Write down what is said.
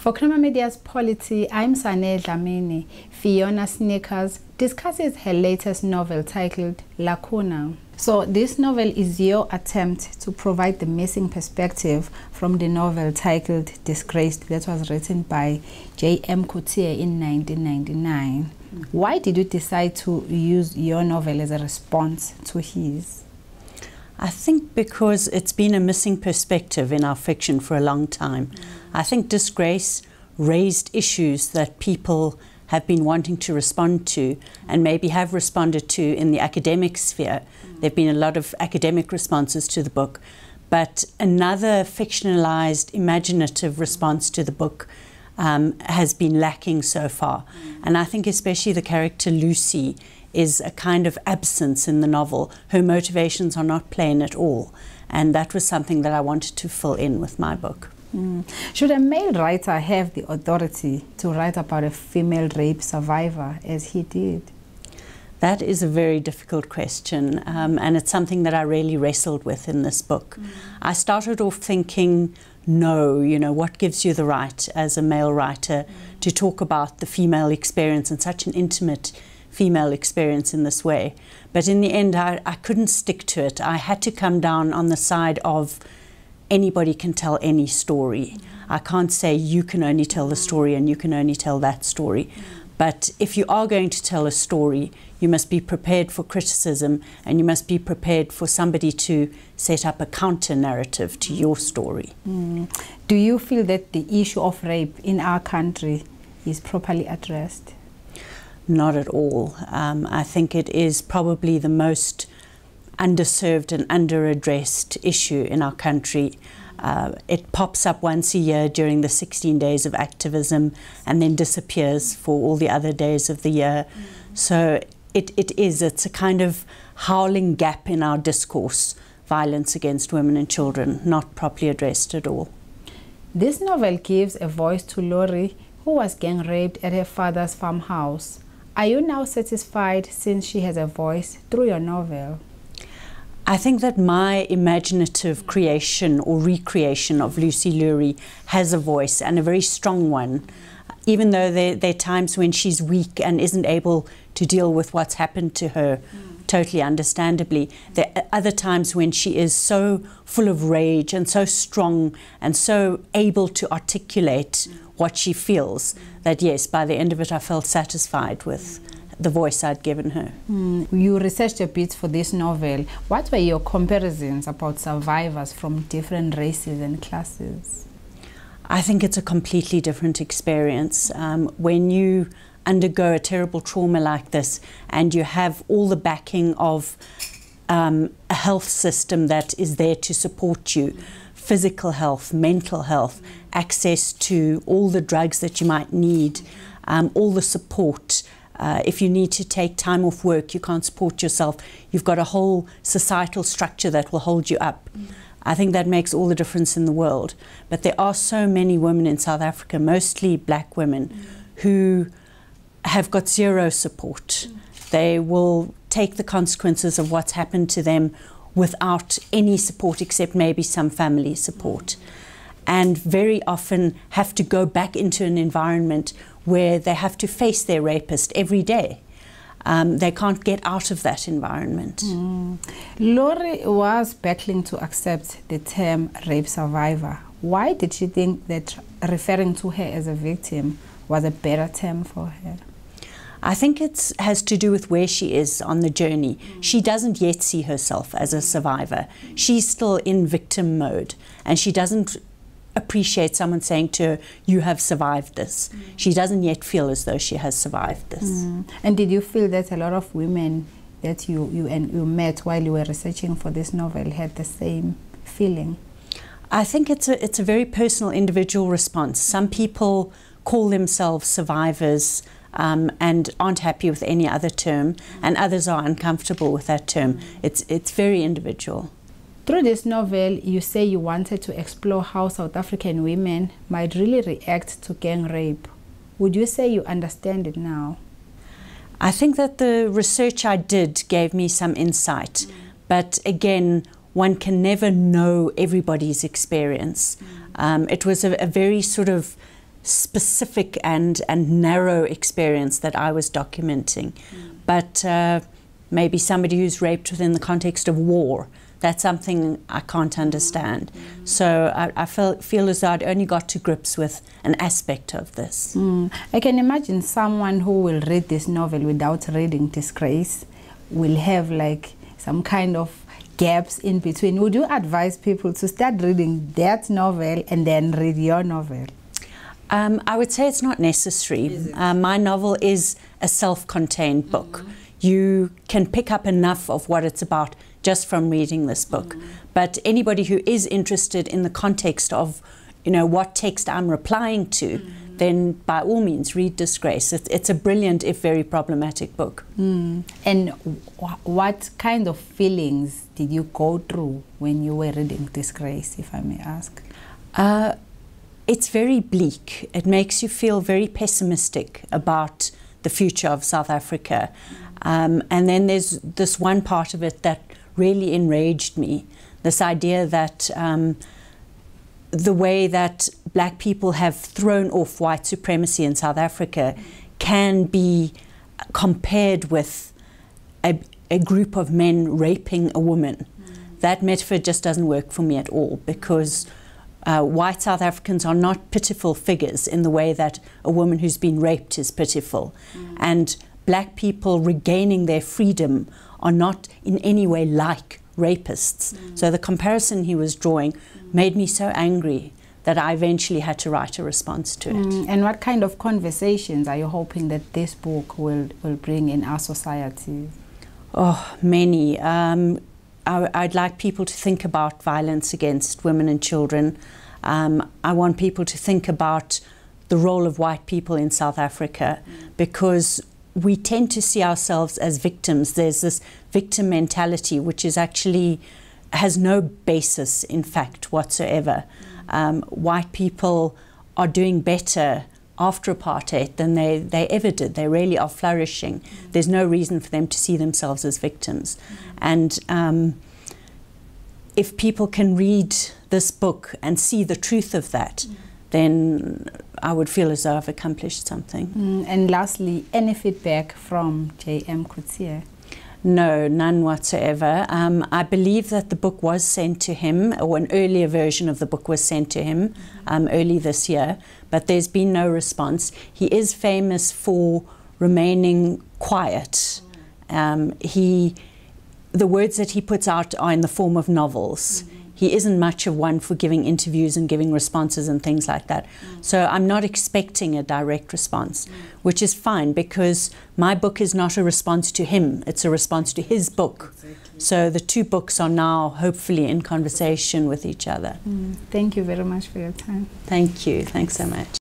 For Creamer Media's Polity, I'm Sane Dlamini. Fiona Snyckers discusses her latest novel titled Lacuna. So this novel is your attempt to provide the missing perspective from the novel titled Disgrace that was written by J.M. Coetzee in 1999. Mm. Why did you decide to use your novel as a response to his? I think because it's been a missing perspective in our fiction for a long time. Mm. I think Disgrace raised issues that people have been wanting to respond to and maybe have responded to in the academic sphere. There have been a lot of academic responses to the book, but another fictionalized, imaginative response to the book um, has been lacking so far. And I think especially the character Lucy is a kind of absence in the novel. Her motivations are not plain at all. And that was something that I wanted to fill in with my book. Mm. Should a male writer have the authority to write about a female rape survivor as he did? That is a very difficult question, um, and it's something that I really wrestled with in this book. Mm. I started off thinking, no, you know, what gives you the right as a male writer mm. to talk about the female experience and such an intimate female experience in this way? But in the end, I, I couldn't stick to it. I had to come down on the side of anybody can tell any story. I can't say you can only tell the story and you can only tell that story. But if you are going to tell a story, you must be prepared for criticism and you must be prepared for somebody to set up a counter narrative to your story. Mm. Do you feel that the issue of rape in our country is properly addressed? Not at all. Um, I think it is probably the most underserved and underaddressed issue in our country. Uh, it pops up once a year during the 16 days of activism and then disappears for all the other days of the year. Mm. So it, it is, it's a kind of howling gap in our discourse, violence against women and children, not properly addressed at all. This novel gives a voice to Lurie, who was gang raped at her father's farmhouse. Are you now satisfied since she has a voice through your novel? I think that my imaginative creation or recreation of Lucy Lurie has a voice and a very strong one. Even though there, there, are times when she's weak and isn't able to deal with what's happened to her, mm. totally understandably. There are other times when she is so full of rage and so strong and so able to articulate mm. what she feels that, yes, by the end of it, I felt satisfied with the voice I'd given her. Mm. You researched a bit for this novel. What were your comparisons about survivors from different races and classes? I think it's a completely different experience. Um, when you undergo a terrible trauma like this and you have all the backing of um, a health system that is there to support you, physical health, mental health, access to all the drugs that you might need, um, all the support, uh, if you need to take time off work, you can't support yourself. You've got a whole societal structure that will hold you up. Mm. I think that makes all the difference in the world. But there are so many women in South Africa, mostly black women, mm. who have got zero support. Mm. They will take the consequences of what's happened to them without any support except maybe some family support. And very often have to go back into an environment where they have to face their rapist every day. Um, they can't get out of that environment. Mm. Lurie was battling to accept the term rape survivor. Why did she think that referring to her as a victim was a better term for her? I think it has to do with where she is on the journey. Mm. She doesn't yet see herself as a survivor. She's still in victim mode and she doesn't appreciate someone saying to her, You have survived this. Mm. She doesn't yet feel as though she has survived this. Mm. And did you feel that a lot of women that you, you, and you met while you were researching for this novel had the same feeling? I think it's a, it's a very personal, individual response. Some people call themselves survivors. Um, and aren't happy with any other term, and others are uncomfortable with that term. It's, it's very individual. Through this novel, you say you wanted to explore how South African women might really react to gang rape. Would you say you understand it now? I think that the research I did gave me some insight, mm. but again, one can never know everybody's experience. Mm. Um, it was a, a, very sort of specific and, and narrow experience that I was documenting. Mm. But uh, maybe somebody who's raped within the context of war, that's something I can't understand. So I, I feel, feel as though I'd only got to grips with an aspect of this. Mm. I can imagine someone who will read this novel without reading Disgrace will have like some kind of gaps in between. Would you advise people to start reading that novel and then read your novel? Um, I would say it's not necessary. Uh, my novel is a self contained book. Mm -hmm. You can pick up enough of what it's about just from reading this book. Mm. But anybody who is interested in the context of you know what text I'm replying to, mm then by all means read Disgrace. It's, it's a brilliant, if very problematic book. Mm. And what kind of feelings did you go through when you were reading Disgrace, if I may ask? Uh, it's very bleak. It makes you feel very pessimistic about the future of South Africa. Um, and then there's this one part of it that really enraged me this idea that um, the way that black people have thrown off white supremacy in South Africa can be compared with a, a group of men raping a woman. That metaphor just doesn't work for me at all because uh, white South Africans are not pitiful figures in the way that a woman who's been raped is pitiful. Mm. And black people regaining their freedom are not in any way like rapists. Mm. So the comparison he was drawing mm. made me so angry that I eventually had to write a response to it. Mm. And what kind of conversations are you hoping that this book will, will bring in our society? Oh, many. Um, I, would like people to think about violence against women and children. Um, I want people to think about the role of white people in South Africa because we tend to see ourselves as victims. There's this victim mentality which is actually has no basis in fact whatsoever. Um, white people are doing better after apartheid than they, they ever did. They really are flourishing. There's no reason for them to see themselves as victims. And um, if people can read this book and see the truth of that. Then I would feel as though I've accomplished something. Mm, and lastly, any feedback from J.M. Coetzee? No, none whatsoever. Um, I believe that the book was sent to him, or an earlier version of the book was sent to him um, early this year, but there's been no response. He is famous for remaining quiet. Um, he, the words that he puts out are in the form of novels. Mm-hmm he isn't much of one for giving interviews and giving responses and things like that. Mm. So I'm not expecting a direct response, mm. which is fine because my book is not a response to him, it's a response to his book. Exactly. So the two books are now hopefully in conversation with each other. Mm. Thank you very much for your time. Thank you. Thanks so much.